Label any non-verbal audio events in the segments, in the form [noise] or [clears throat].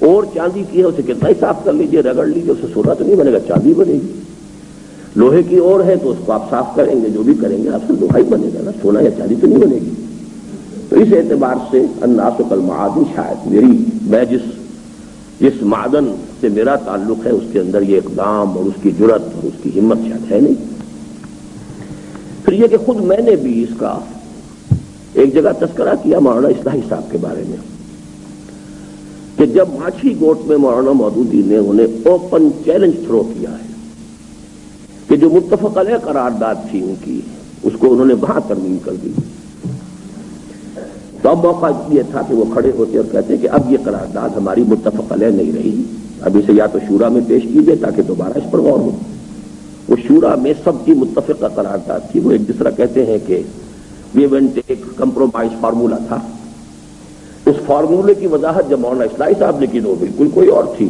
اور چاندی کی ہے، اسے کتنا ہی صاف کر لیجیے، رگڑ لیجیے، اسے سونا تو نہیں بنے گا، چاندی بنے گی۔ لوہے کی اور ہے تو اس کو آپ صاف کریں گے، جو بھی کریں گے آپ سے لوہا ہی بنے گا نا، سونا یا چاندی تو نہیں بنے گی۔ تو اس اعتبار سے اناس و کل معدن شاید میری میں جس جس معدن سے میرا تعلق ہے، اس کے اندر یہ اقدام اور اس کی جرت اور اس کی ہمت شاید ہے نہیں۔ پھر یہ کہ خود میں نے بھی اس کا ایک جگہ تذکرہ کیا مولانا اصلاحی صاحب کے بارے میں۔ کہ جب ماچھی گوٹ میں مولانا مودودی نے انہیں اوپن چیلنج تھرو کیا ہے، کہ جو متفق علیہ قرارداد تھی ان کی، اس کو انہوں نے وہاں ترمیم کر دی۔ تو اب موقع یہ تھا کہ وہ کھڑے ہوتے اور کہتے کہ اب یہ قرارداد ہماری متفق علیہ نہیں رہی۔ اب اسے یا تو شورا میں پیش کیجیے تاکہ دوبارہ اس پر غور ہو۔ وہ شورا میں سب کی متفقہ قرارداد تھی، وہ ایک دوسرا کہتے ہیں کہ وی وینٹ ایک کمپرومائز فارمولا تھا۔ اس فارمولے کی وضاحت جب مولانا اسلائی صاحب نے کی تو بالکل کوئی اور تھی۔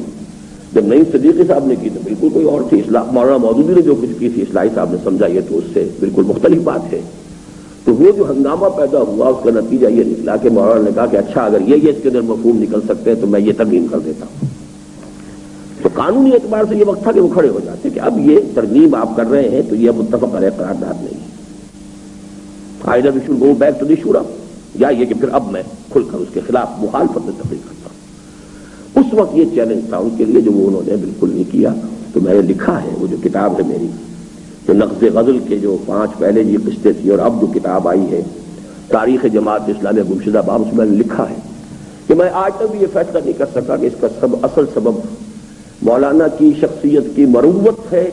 جب نئی صدیقی صاحب نے کی تو بالکل کوئی اور تھی۔ مولانا مودودی نے جو کچھ کی تھی، اسلائی صاحب نے سمجھا یہ تو اس سے بالکل مختلف بات ہے۔ تو وہ جو ہنگامہ پیدا ہوا، اس کا نتیجہ یہ نکلا کہ مولانا نے کہا کہ اچھا اگر یہ یہ اس کے اندر مفہوم نکل سکتے ہیں تو میں یہ ترمیم کر دیتا ہوں۔ تو قانونی اعتبار سے یہ وقت تھا کہ وہ کھڑے ہو جاتے کہ اب یہ ترمیم آپ کر رہے ہیں تو یہ متفق علیہ قرارداد نہیں۔ آئدہ بھی شروع بیک ٹو دی شورا یا یہ کہ پھر اب میں کھل کر اس کے خلاف مخالفت میں تقریر کرتا ہوں۔ اس وقت یہ چیلنج تھا ان کے لیے جو وہ انہوں نے بالکل نہیں کیا۔ تو میں نے لکھا ہے وہ جو کتاب ہے میری، جو نقض غزل کے جو پانچ پہلے جی قسطیں تھی اور اب جو کتاب آئی ہے، تاریخ جماعت اسلامیہ گمشدہ باب، اس میں نے لکھا ہے کہ میں آج تک بھی یہ فیصلہ نہیں کر سکا کہ اس کا سب اصل سبب مولانا کی شخصیت کی مروت ہے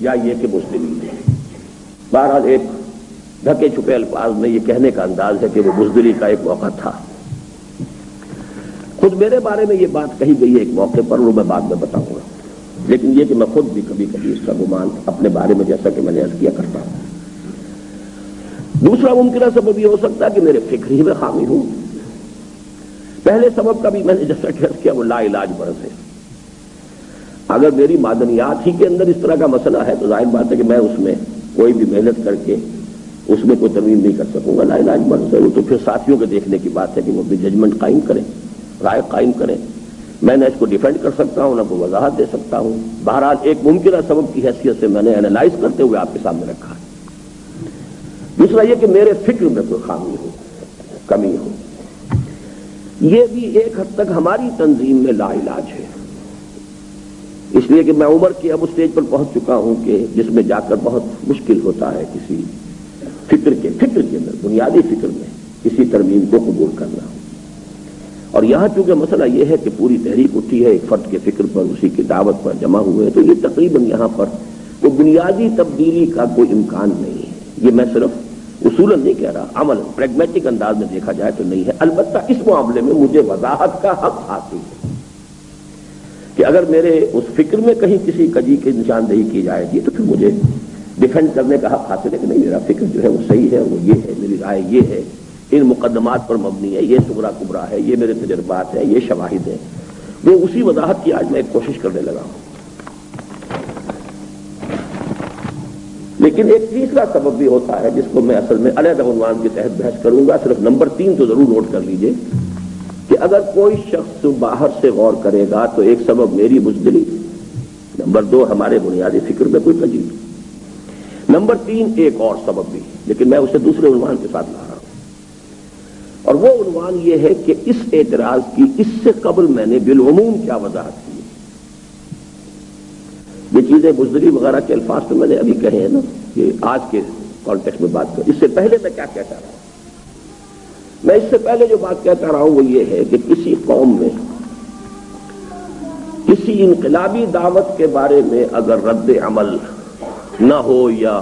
یا یہ کہ مسلم ہے۔ بہرحال ایک ڈھکے چھپے الفاظ میں یہ کہنے کا انداز ہے کہ وہ بزدلی کا ایک موقع تھا۔ خود میرے بارے میں یہ بات کہی گئی ہے ایک موقع پر، وہ میں بعد میں بتاؤں گا۔ لیکن یہ کہ میں خود بھی کبھی کبھی اس کا گمان اپنے بارے میں جیسا کہ میں نے کیا کرتا ہوں۔ دوسرا ممکنہ سبب یہ ہو سکتا ہے کہ میرے فکر ہی میں خامی ہوں۔ پہلے سبب کا بھی میں نے جیسا کہ کیا، وہ لا علاج برس ہے۔ اگر میری معدنیات ہی کے اندر اس طرح کا مسئلہ ہے تو ظاہر بات ہے کہ میں اس میں کوئی بھی محنت کر کے اس میں کوئی ترمیم نہیں کر سکوں گا۔ لا علاج برس ہے وہ تو پھر ساتھیوں کے دیکھنے کی بات ہے کہ وہ بھی ججمنٹ قائم کریں، رائے قائم کریں۔ میں نہ اس کو ڈیفینڈ کر سکتا ہوں، نہ کوئی وضاحت دے سکتا ہوں۔ بہرحال ایک ممکنہ سبب کی حیثیت سے میں نے اینالائز کرتے ہوئے آپ کے سامنے رکھا ہے۔ دوسرا یہ کہ میرے فکر میں کوئی خامی ہو، کمی ہو۔ یہ بھی ایک حد تک ہماری تنظیم میں لا علاج ہے۔ اس لیے کہ میں عمر کی اب اسٹیج پر پہنچ چکا ہوں کہ جس میں جا کر بہت مشکل ہوتا ہے کسی فکر کے فکر کے اندر، بنیادی فکر میں کسی ترمیم کو قبول کرنا اور یہاں چونکہ مسئلہ یہ ہے کہ پوری تحریک اٹھی ہے، ایک فرد کے فکر پر، اسی کی دعوت پر جمع ہوئے تو یہ تقریباً یہاں پر کوئی بنیادی تبدیلی کا کوئی امکان نہیں ہے۔ یہ میں صرف اصولاً نہیں کہہ رہا عمل پریگمیٹک انداز میں دیکھا جائے تو نہیں ہے۔ البتہ اس معاملے میں مجھے وضاحت کا حق حاصل ہے کہ اگر میرے اس فکر میں کہیں کسی کجی کی نشاندہی کی جائے گی تو پھر مجھے ڈیفینڈ کرنے کا حق حاصل ہے کہ نہیں؟ میرا فکر جو ہے وہ صحیح ہے، وہ یہ ہے، میری رائے یہ ہے۔ ان مقدمات پر مبنی ہے، یہ سبرا کبرا ہے، یہ میرے تجربات ہیں، یہ شواہد ہیں۔ وہ اسی وضاحت کی آج میں ایک کوشش کرنے لگا ہوں۔ لیکن ایک تیسرا سبب بھی ہوتا ہے جس کو میں اصل میں علیحدہ عنوان کے تحت بحث کروں گا، صرف نمبر تین تو ضرور نوٹ کر لیجیے کہ اگر کوئی شخص باہر سے غور کرے گا تو ایک سبب میری بزدلی، نمبر دو ہمارے بنیادی فکر میں کوئی تجیب نمبر تین ایک اور سبب بھی لیکن میں اسے دوسرے عنوان کے ساتھ لا رہا ہوں۔ اور وہ عنوان یہ ہے کہ اس اعتراض کی اس سے قبل میں نے بالعموم کیا وضاحت کی یہ چیزیں بزدری وغیرہ کے الفاظ تو میں نے ابھی کہے ہیں نا کہ آج کے کانٹیکس میں بات کر اس سے پہلے میں کیا کہتا رہا ہوں؟ میں اس سے پہلے جو بات کہتا رہا ہوں وہ یہ ہے کہ کسی قوم میں کسی انقلابی دعوت کے بارے میں اگر رد عمل نہ ہو یا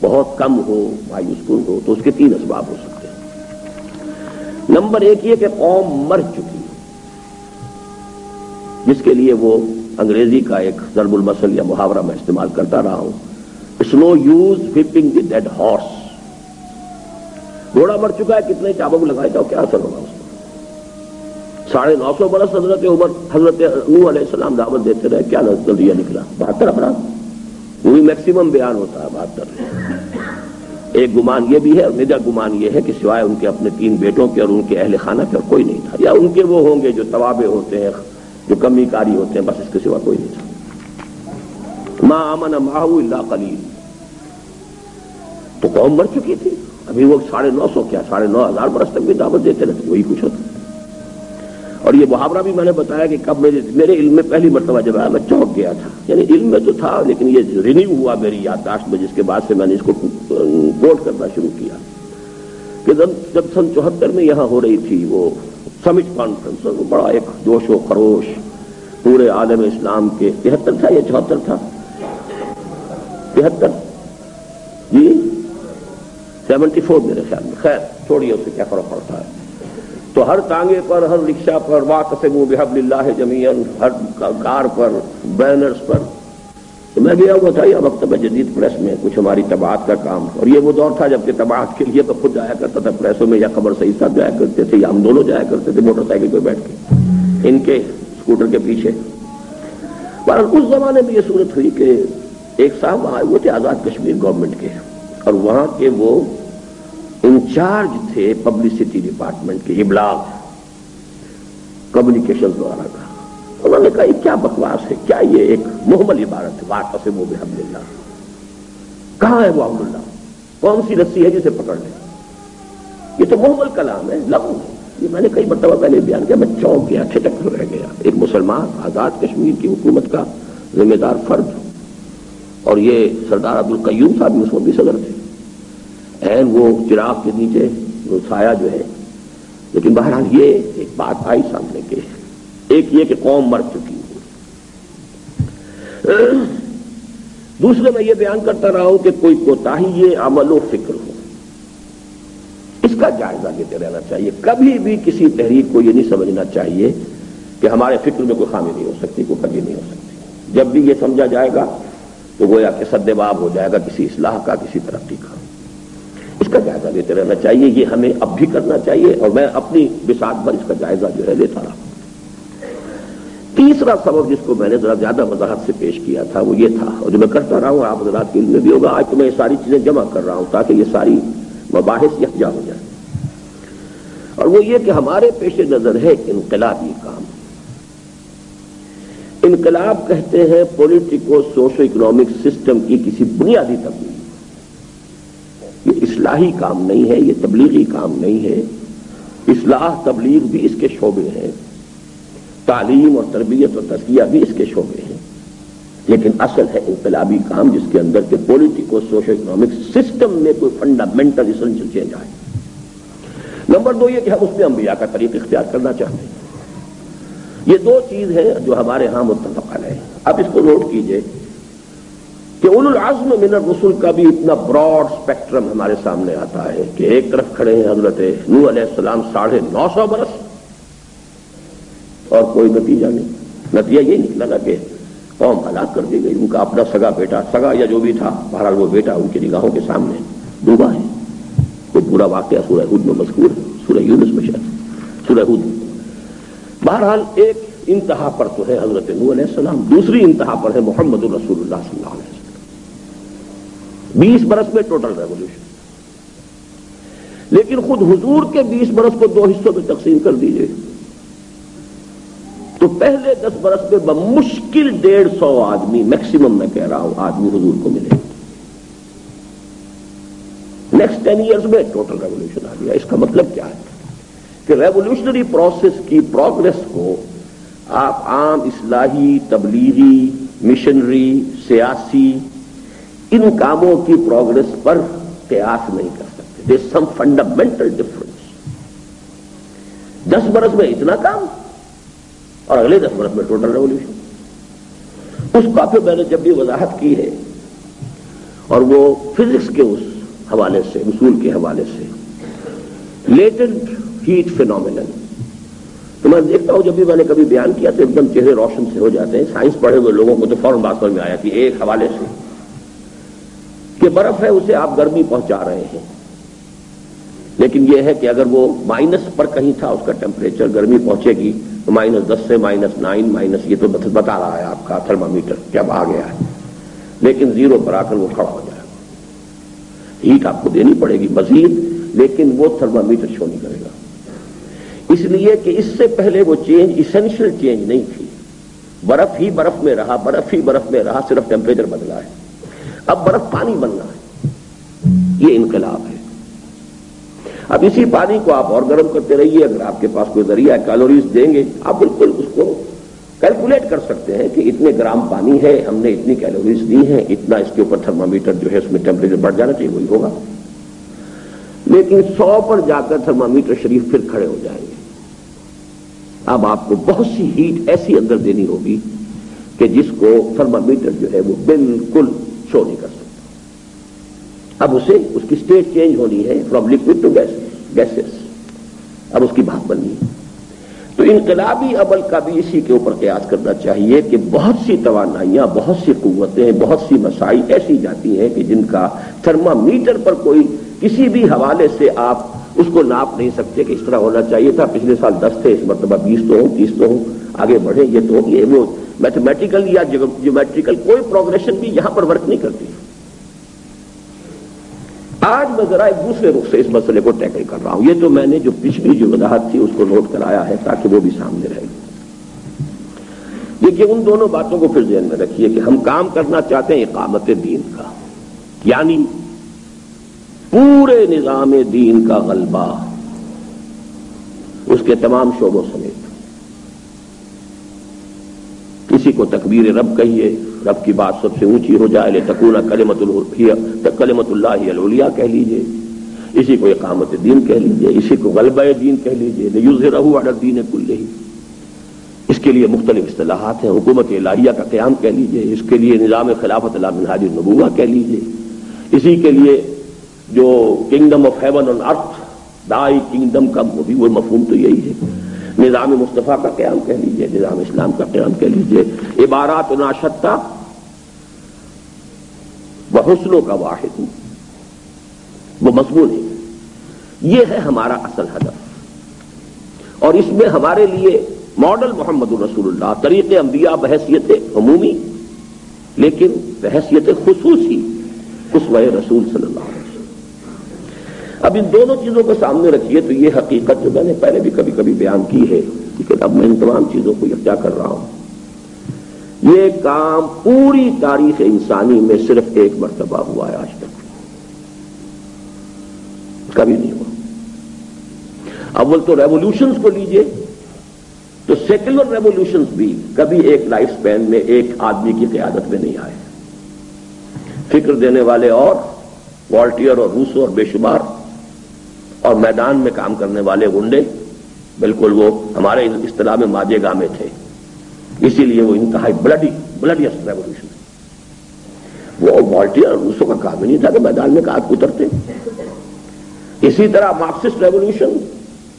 بہت کم ہو مایوس کن ہو تو اس کے تین اسباب ہو سکتے ہیں۔ نمبر ایک یہ کہ قوم مر چکی جس کے لیے وہ انگریزی کا ایک ضرب المسل یا محاورہ میں استعمال کرتا رہا ہوں۔ سنو use whipping the dead horse گھوڑا مر چکا ہے، کتنے چابک لگائے جاؤ، کیا اثر ہوگا اس کو ساڑھے نو سو برس حضرت عمر، حضرت نو علیہ السلام دعوت دیتے رہے، کیا نظریہ نکلا؟ بہتر اپرادھ وہی میکسیمم بیان ہوتا ہے بہتر ایک گمان یہ بھی ہے اور میرا گمان یہ ہے کہ سوائے ان کے اپنے تین بیٹوں کے اور ان کے اہل خانہ کے اور کوئی نہیں تھا۔ یا ان کے وہ ہوں گے جو توابے ہوتے ہیں، جو کمی کاری ہوتے ہیں، بس اس کے سوا کوئی نہیں تھا۔ ماں امن ماہو اللہ قلیل تو قوم مر چکی تھی۔ ابھی وہ ساڑھے نو سو کیا، ساڑھے نو ہزار برس تک بھی دعوت دیتے رہتے، وہی کچھ ہوتا۔ اور یہ محاورہ بھی میں نے بتایا کہ کب میرے میرے علم میں پہلی مرتبہ جب آیا، میں چوک گیا تھا۔ یعنی علم میں تو تھا، لیکن یہ رینیو ہوا میری یادداشت میں، جس کے بعد سے میں نے اس کو کوٹ کرنا شروع کیا۔ کہ جب سن چوہتر میں یہاں ہو رہی تھی وہ سمٹ کانفرنس وہ بڑا ایک جوش و خروش پورے عالم اسلام کے تہتر تھا یا چوہتر تھا؟ تہتر؟ جی؟ سیونٹی فور میرے خیال میں۔ خیر چھوڑیے اسے کیا فرق پڑتا ہے۔ تو ہر تانگے پر، ہر رکشا پر واقع بحب اللہ جمین ہر کار پر بینرز پر۔ تو میں گیا ہوا تھا، یہ وقت میں جدید پریس میں کچھ ہماری تباہت کا کام۔ اور یہ وہ دور تھا جبکہ تباہت کے لیے تو خود جایا کرتا تھا پریسوں میں، یا خبر صحیح صاحب جایا کرتے تھے، یا ہم دونوں جایا کرتے تھے موٹر سائیکل پہ بیٹھ کے، ان کے اسکوٹر کے پیچھے۔ پر اس زمانے میں یہ صورت ہوئی کہ ایک صاحب وہاں ہوئے تھے آزاد کشمیر گورنمنٹ کے، اور وہاں کے وہ انچارج تھے پبلسٹی ڈپارٹمنٹ کے ابلاغ کمیونیکیشن دوارا کا۔ انہوں نے کہا، یہ کیا بکواس ہے؟ کیا یہ ایک محمل عبارت ہے؟ واقع سے وہ بحمد اللہ کہاں ہے وہ اللہ کون سی رسی ہے جسے پکڑ لیں۔ یہ تو محمل کلام ہے لغو یہ میں نے کئی مرتبہ پہلے بیان کیا، میں چوک گیا، چھٹک رہ گیا۔ ایک مسلمان آزاد کشمیر کی حکومت کا ذمہ دار فرد۔ اور یہ سردار عبد القیوم صاحب اس وقت بھی صدر تھے۔ این وہ چراغ کے نیچے وہ سایہ جو ہے۔ لیکن بہرحال یہ ایک بات آئی سامنے کے۔ ایک یہ کہ قوم مر چکی ہو دوسرے میں یہ بیان کرتا رہا ہوں کہ کوئی کوتا ہی یہ عمل و فکر ہو۔ اس کا جائزہ لیتے رہنا چاہیے۔ کبھی بھی کسی تحریک کو یہ نہیں سمجھنا چاہیے کہ ہمارے فکر میں کوئی خامی نہیں ہو سکتی، کوئی کبھی نہیں ہو سکتی۔ جب بھی یہ سمجھا جائے گا تو گویا کہ سدباب ہو جائے گا، کسی اصلاح کا، کسی ترقی کا۔ اس کا جائزہ لیتے رہنا چاہیے، یہ ہمیں اب بھی کرنا چاہیے اور میں اپنی بساط پر اس کا جائزہ جو ہے لیتا رہا تیسرا سبب جس کو میں نے ذرا زیادہ وضاحت سے پیش کیا تھا وہ یہ تھا، اور جو میں کرتا رہا ہوں، آپ حضرات کے علم میں بھی ہوگا، آج تو میں یہ ساری چیزیں جمع کر رہا ہوں تاکہ یہ ساری مباحث یکجا ہو جائے۔ اور وہ یہ کہ ہمارے پیش نظر ہے انقلابی کام۔ انقلاب کہتے ہیں پولیٹیکو سوشو اکنامک سسٹم کی کسی بنیادی تبدیلی۔ یہ اصلاحی کام نہیں ہے، یہ تبلیغی کام نہیں ہے۔ اصلاح، تبلیغ بھی اس کے شعبے ہیں۔ تعلیم اور تربیت اور تزکیہ بھی اس کے شعبے ہیں۔ لیکن اصل ہے انقلابی کام جس کے اندر کے پولیٹیکو سوشو اکنامک سسٹم میں کوئی فنڈامنٹل اسنشل چینج آئے۔ نمبر دو یہ کہ ہم اس میں انبیاء کا طریق اختیار کرنا چاہتے ہیں۔ یہ دو چیز ہے جو ہمارے ہاں متفق ہے آپ اس کو نوٹ کیجیے۔ کہ اول العزم من الرسول کا بھی اتنا براڈ سپیکٹرم ہمارے سامنے آتا ہے کہ ایک طرف کھڑے ہیں حضرت نو علیہ السلام ساڑھے نو سو برس اور کوئی نتیجہ نہیں۔ نتیجہ یہ نکلا نا کہ قوم ہلاک کر دی گئی۔ ان کا اپنا سگا بیٹا، سگا یا جو بھی تھا، بہرحال وہ بیٹا ان کی نگاہوں کے سامنے ڈوبا ہے۔ کوئی پورا واقعہ سورہ حد میں مذکور ہے، سورہ یونس میں شاید۔ سورہ حد بہرحال ایک انتہا پر تو ہے حضرت نو علیہ السلام، دوسری انتہا پر ہے محمد الرسول اللہ صلی اللہ علیہ وسلم۔ بیس برس میں ٹوٹل ریولیوشن۔ لیکن خود حضور کے بیس برس کو دو حصوں میں تقسیم کر دیجیے۔ تو پہلے دس برس میں بمشکل ڈیڑھ سو آدمی میکسیمم میں کہہ رہا ہوں، آدمی حضور کو ملے۔ نیکسٹ ٹین ایئرس میں ٹوٹل ریولیوشن آ گیا۔ اس کا مطلب کیا ہے؟ کہ ریولیوشنری پروسیس کی پروگرس کو آپ عام اصلاحی، تبلیغی مشنری سیاسی ان کاموں کی پروگرس پر قیاس نہیں کر سکتے۔ دے سم فنڈامنٹل ڈفرنس دس برس میں اتنا کام اور اگلے دس برس میں ٹوٹل ریولیوشن اس کا پھر میں نے جب بھی وضاحت کی ہے اور وہ فزکس کے اس حوالے سے، اصول کے حوالے سے لیٹنٹ ہیٹ فینومینل تو میں دیکھتا ہوں، جب بھی میں نے کبھی بیان کیا تو ایک دم چہرے روشن سے ہو جاتے ہیں۔ سائنس پڑھے ہوئے لوگوں کو تو فوراً بات سمجھ میں آیا کہ ایک حوالے سے۔ کہ برف ہے، اسے آپ گرمی پہنچا رہے ہیں۔ لیکن یہ ہے کہ اگر وہ مائنس پر کہیں تھا، اس کا ٹیمپریچر گرمی پہنچے گی، تو مائنس دس سے مائنس نائن، مائنس یہ تو بتا رہا ہے آپ کا تھرما میٹر کیا آ گیا ہے۔ لیکن زیرو پر آ کر وہ کھڑا ہو جائے۔ گا ہیٹ آپ کو دینی پڑے گی مزید، لیکن وہ تھرما میٹر شو نہیں کرے گا۔ اس لیے کہ اس سے پہلے وہ چینج اسینشل چینج نہیں تھی۔ برف ہی برف میں رہا، برف ہی برف میں رہا، صرف ٹیمپریچر بدلا ہے۔ اب برف پانی بننا ہے۔ یہ انقلاب ہے۔ اب اسی پانی کو آپ اور گرم کرتے رہیے۔ اگر آپ کے پاس کوئی ذریعہ کیلوریز دیں گے، آپ بالکل اس کو کیلکولیٹ کر سکتے ہیں کہ اتنے گرام پانی ہے، ہم نے اتنی کیلوریز دی ہیں، اتنا اس کے اوپر تھرمامیٹر جو ہے اس میں ٹیمپریچر بڑھ جانا چاہیے، وہی ہوگا۔ لیکن سو پر جا کر تھرمامیٹر شریف پھر کھڑے ہو جائیں گے۔ اب آپ کو بہت سی ہیٹ ایسی اندر دینی ہوگی کہ جس کو تھرمامیٹر جو ہے وہ بالکل شو نہیں کر سکتا۔ اب اسے اس کی اسٹیٹ چینج ہونی ہے فرام لکوڈ ٹو گیسز اب اس کی بات بننی ہے۔ تو انقلابی عمل کا بھی اسی کے اوپر قیاس کرنا چاہیے کہ بہت سی توانائیاں، بہت سی قوتیں، بہت سی مسائل ایسی جاتی ہیں کہ جن کا تھرما میٹر پر کوئی کسی بھی حوالے سے آپ اس کو ناپ نہیں سکتے کہ اس طرح ہونا چاہیے تھا۔ پچھلے سال دس تھے، اس مرتبہ بیس تو ہوں، تیس تو ہوں، آگے بڑھے یہ تو یہ وہ میتھمیٹیکل یا جیومیٹریکل کوئی پروگریشن بھی یہاں پر ورک نہیں کرتی۔ آج میں ذرا ایک دوسرے رخ سے اس مسئلے کو ٹیکل کر رہا ہوں۔ یہ تو میں نے جو پچھلی جو وضاحت تھی اس کو نوٹ کرایا ہے تاکہ وہ بھی سامنے رہے۔ دیکھیے، ان دونوں باتوں کو پھر ذہن میں رکھیے کہ ہم کام کرنا چاہتے ہیں اقامت دین کا۔ یعنی پورے نظام دین کا غلبہ۔ اس کے تمام شعبوں سمیت۔ کسی کو تکبیر رب کہیے۔ رب کی بات سب سے اونچی ہو جائے تکونا کلمت کلمت اللہ الولیا کہہ لیجیے۔ اسی کو اقامت دین کہہ لیجیے، اسی کو غلبہ دین کہہ لیجیے۔ یوز رہو اڈر دین کل اس کے لیے مختلف اصطلاحات ہیں۔ حکومت الہیہ کا قیام کہہ لیجیے۔ اس کے لیے نظام خلافت اللہ منہاج النبوہ کہہ لیجیے۔ اسی کے لیے جو kingdom of heaven on earth thy kingdom کا وہ بھی وہ مفہوم تو یہی ہے۔ نظام مصطفیٰ کا قیام کہہ لیجیے، نظام اسلام کا قیام کہہ لیجیے۔ عبارات ناشتہ وہ حسنوں کا واحد وہ مضمون ہے۔ یہ ہے ہمارا اصل ہدف۔ اور اس میں ہمارے لیے ماڈل محمد الرسول اللہ، طریق انبیاء بحثیت عمومی، لیکن بحثیت خصوصی اس وہ رسول صلی اللہ علیہ وسلم اب ان دونوں چیزوں کو سامنے رکھیے تو یہ حقیقت جو میں نے پہلے بھی کبھی کبھی بیان کی ہے لیکن اب میں ان تمام چیزوں کو یکجا کر رہا ہوں، یہ کام پوری تاریخ انسانی میں صرف ایک مرتبہ ہوا ہے آج تک۔ کبھی نہیں ہوا۔ اول تو ریولیوشنز کو لیجیے، تو سیکولر ریولیوشنز بھی کبھی ایک لائف سپین میں ایک آدمی کی قیادت میں نہیں آئے۔ فکر دینے والے اور والٹیئر اور روسو اور بے شمار اور میدان میں کام کرنے والے گنڈے بالکل وہ ہمارے اصطلاح میں ماجے گاہ میں تھے۔ اسی لیے وہ انتہائی بلڈی بلڈیسٹ ریولیوشن وہ والٹیئر روسوں کا کام ہی نہیں تھا کہ میدان میں کاٹ اترتے۔ اسی طرح مارکسسٹ ریولیوشن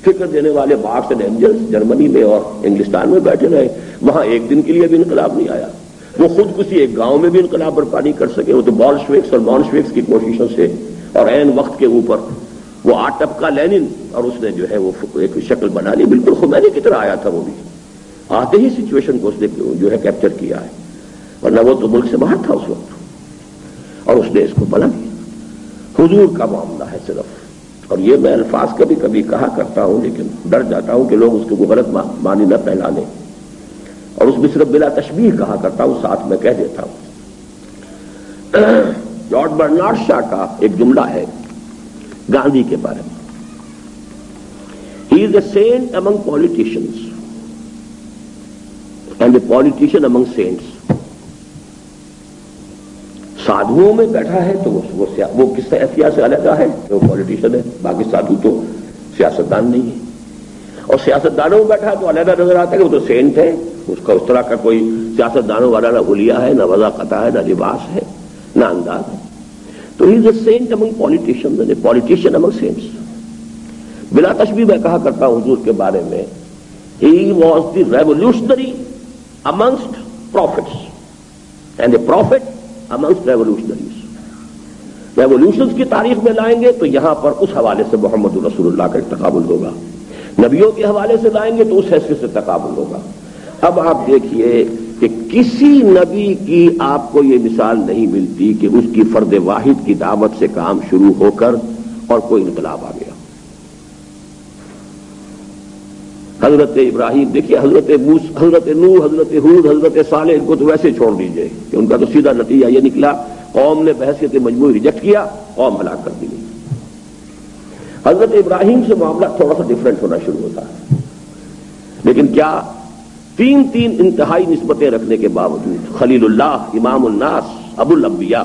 فکر دینے والے مارکس اینڈ اینجلس جرمنی میں اور انگلستان میں بیٹھے رہے۔ وہاں ایک دن کے لیے بھی انقلاب نہیں آیا۔ وہ خود کسی ایک گاؤں میں بھی انقلاب برپا نہیں کر سکے۔ وہ تو بال شویکس اور مون شویکس کی کوششوں سے اور این وقت کے اوپر وہ آٹپ ٹپکا لینن اور اس نے جو ہے وہ ایک شکل بنا لی، بالکل خمینی کی طرح آیا تھا وہ بھی۔ آتے ہی سچویشن کو اس نے جو ہے کیپچر کیا ہے۔ ورنہ وہ تو ملک سے باہر تھا اس وقت۔ اور اس نے اس کو بنا لیا۔ حضور کا معاملہ ہے صرف۔ اور یہ میں الفاظ کبھی کبھی کہا کرتا ہوں، لیکن ڈر جاتا ہوں کہ لوگ اس کو غلط مانی نہ پہلا لیں اور اس میں صرف بلا تشبیح کہا کرتا ہوں، ساتھ میں کہہ دیتا ہوں۔ [clears throat] لارڈ برنارڈ شاہ کا ایک جملہ ہے۔ گاندھی کے بارے میں۔ He is a saint among politicians and a politician among saints سادھوؤں میں بیٹھا ہے تو وہ کس احتیاط سے علیحدہ ہے؟ وہ پالیٹیشین ہے۔ باقی سادھو تو سیاستدان نہیں ہے۔ اور سیاستدانوں میں بیٹھا ہے تو علیحدہ نظر آتا ہے کہ وہ تو سینٹ ہے اس کا اس طرح کا کوئی سیاست دانوں والا نہ بھولیا ہے، نہ وضا قطع ہے، نہ لباس ہے، نہ انداز ہے۔ تو he is a saint among politician politician among saints بلا تشبیح میں کہا کرتا ہوں حضور کے بارے میں he was the revolutionary amongst prophets and a prophet amongst revolutionaries revolution کی تاریخ میں لائیں گے تو یہاں پر اس حوالے سے محمد الرسول اللہ کا تقابل ہوگا۔ نبیوں کے حوالے سے لائیں گے تو اس حیثیت سے تقابل ہوگا۔ اب آپ دیکھیے کہ کسی نبی کی آپ کو یہ مثال نہیں ملتی کہ اس کی فرد واحد کی دعوت سے کام شروع ہو کر اور کوئی انقلاب آ گیا۔ حضرت ابراہیم، دیکھیے، حضرت حضرت نو حضرت حود حضرت صالح، ان کو تو ویسے چھوڑ دیجیے کہ ان کا تو سیدھا نتیجہ یہ نکلا، قوم نے بحثیت مجموعی ریجیکٹ کیا، قوم ہلاک کر دی گئی۔ حضرت ابراہیم سے معاملہ تھوڑا سا ڈفرینٹ ہونا شروع ہوتا ہے۔ لیکن کیا تین تین انتہائی نسبتیں رکھنے کے باوجود خلیل اللہ، امام الناس، ابو الانبیاء،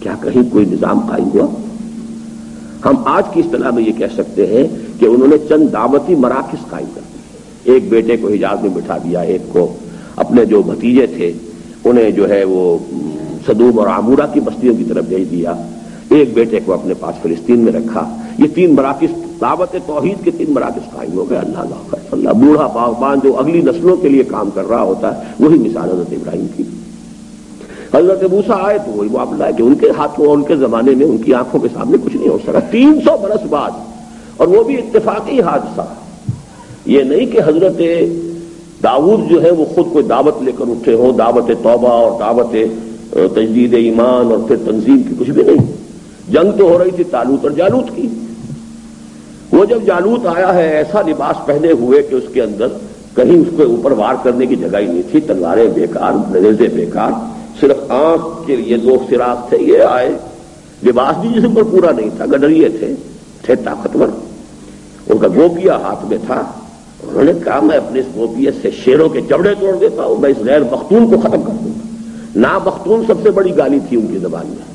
کیا کہیں کوئی نظام قائم ہوا؟ ہم آج کی اصطلاح میں یہ کہہ سکتے ہیں کہ انہوں نے چند دعوتی مراکز قائم کر دی ایک بیٹے کو حجاز میں بٹھا دیا، ایک کو اپنے جو بھتیجے تھے، انہیں جو ہے وہ صدوم اور عمورہ کی بستیوں کی طرف بھیج دیا۔ ایک بیٹے کو اپنے پاس فلسطین میں رکھا۔ یہ تین مراکز دعوت توحید کے تین مراکز قائم ہو گئے اللہ اللہ اللہ بوڑھا باغبان جو اگلی نسلوں کے لیے کام کر رہا ہوتا ہے، وہی مثال حضرت ابراہیم کی۔ حضرت بوسا آئے تو وہی معاملہ ہے کہ ان کے ہاتھوں ان کے زمانے میں ان کی آنکھوں کے سامنے کچھ نہیں ہو سکا۔ تین سو برس بعد، اور وہ بھی اتفاقی حادثہ۔ یہ نہیں کہ حضرت داود جو ہے وہ خود کوئی دعوت لے کر اٹھے ہوں، دعوت توبہ اور دعوت تجدید ایمان اور پھر تنظیم کی کچھ بھی نہیں۔ جنگ تو ہو رہی تھی، تالوت اور جالوت کی۔ وہ جب جالوت آیا ہے، ایسا لباس پہنے ہوئے کہ اس کے اندر کہیں اس کو اوپر وار کرنے کی جگہ ہی نہیں تھی، تلواریں بیکار نریزے بیکار، صرف آنکھ کے لیے دو فراق تھے، یہ آئے۔ لباس بھی جس پر پورا نہیں تھا، گڈریے تھے تھے طاقتور۔ ان کا گوپیا ہاتھ میں تھا۔ انہوں نے کہا، میں اپنے اس گوپیے سے شیروں کے چمڑے توڑ دیتا ہوں، میں اس غیر مختون کو ختم کر دوں گا۔ نا مختون سب سے بڑی گالی تھی ان کی زبان میں،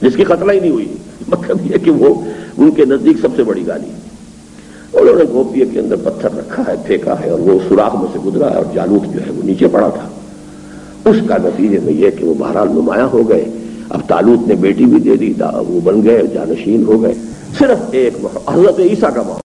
جس کی خطرہ ہی نہیں ہوئی۔ مطلب یہ کہ وہ ان کے نزدیک سب سے بڑی گالی۔ انہوں نے گوپیے کے اندر پتھر رکھا ہے، پھینکا ہے اور وہ سوراخ میں سے گزرا ہے اور جالوت جو ہے وہ نیچے پڑا تھا۔ اس کا نتیجے میں یہ کہ وہ بہرحال نمایاں ہو گئے۔ اب تالوت نے بیٹی بھی دے دی، وہ بن گئے، جانشین ہو گئے۔ صرف ایک حضرت عیسیٰ کا ماحول